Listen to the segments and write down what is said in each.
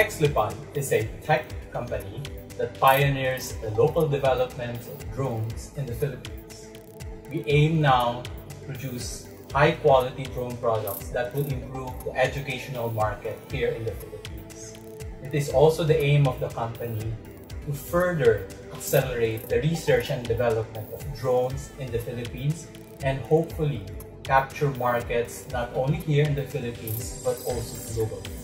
X Lipad is a tech company that pioneers the local development of drones in the Philippines. We aim now to produce high quality drone products that will improve the educational market here in the Philippines. It is also the aim of the company to further accelerate the research and development of drones in the Philippines and hopefully capture markets not only here in the Philippines but also globally.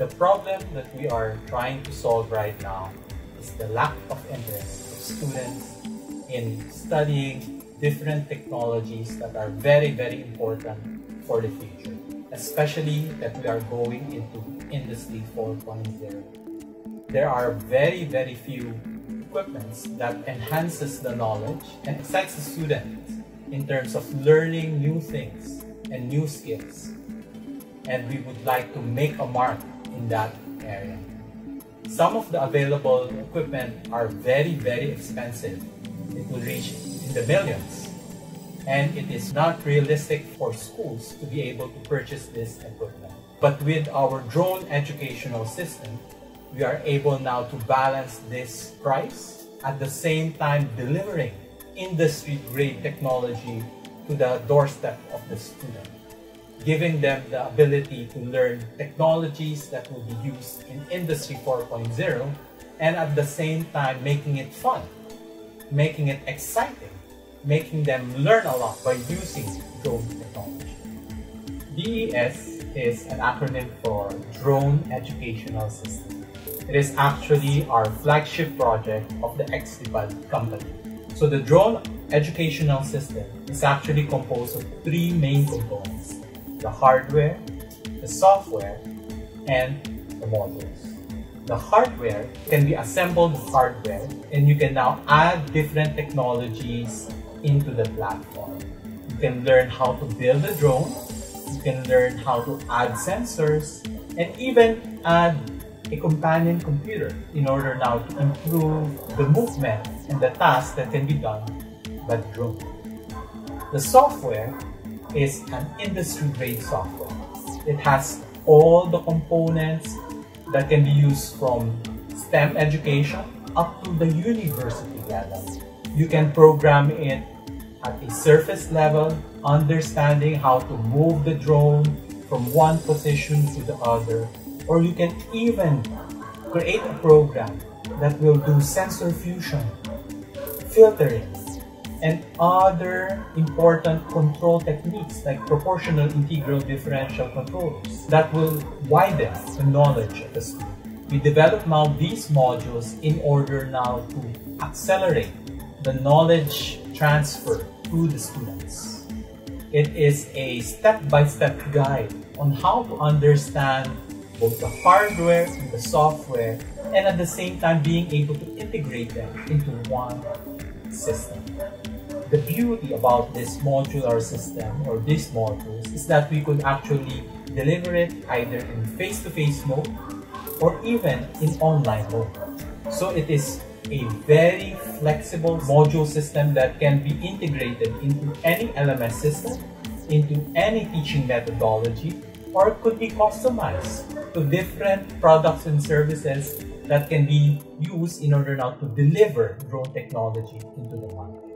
The problem that we are trying to solve right now is the lack of interest of students in studying different technologies that are very, very important for the future, especially that we are going into Industry 4.0. There are very, very few equipments that enhances the knowledge and excites the students in terms of learning new things and new skills. And we would like to make a mark in that area. Some of the available equipment are very, very expensive. It will reach in the millions. And it is not realistic for schools to be able to purchase this equipment. But with our drone educational system, we are able now to balance this price at the same time delivering industry grade technology to the doorstep of the student giving them the ability to learn technologies that will be used in Industry 4.0 and at the same time making it fun, making it exciting, making them learn a lot by using drone technology. DES is an acronym for Drone Educational System. It is actually our flagship project of the X Lipad company. So the drone educational system is actually composed of three main components the hardware, the software, and the modules. The hardware can be assembled hardware and you can now add different technologies into the platform. You can learn how to build a drone, you can learn how to add sensors, and even add a companion computer in order now to improve the movement and the tasks that can be done by the drone. The software is an industry-grade software. It has all the components that can be used from STEM education up to the university level. You can program it at a surface level, understanding how to move the drone from one position to the other, or you can even create a program that will do sensor fusion, filtering, and other important control techniques like proportional integral differential controllers that will widen the knowledge of the student. We develop now these modules in order now to accelerate the knowledge transfer to the students. It is a step-by-step -step guide on how to understand both the hardware and the software and at the same time being able to integrate them into one system. The beauty about this modular system or these modules is that we could actually deliver it either in face-to-face -face mode or even in online mode. So it is a very flexible module system that can be integrated into any LMS system, into any teaching methodology, or could be customized to different products and services that can be used in order now to deliver drone technology into the market.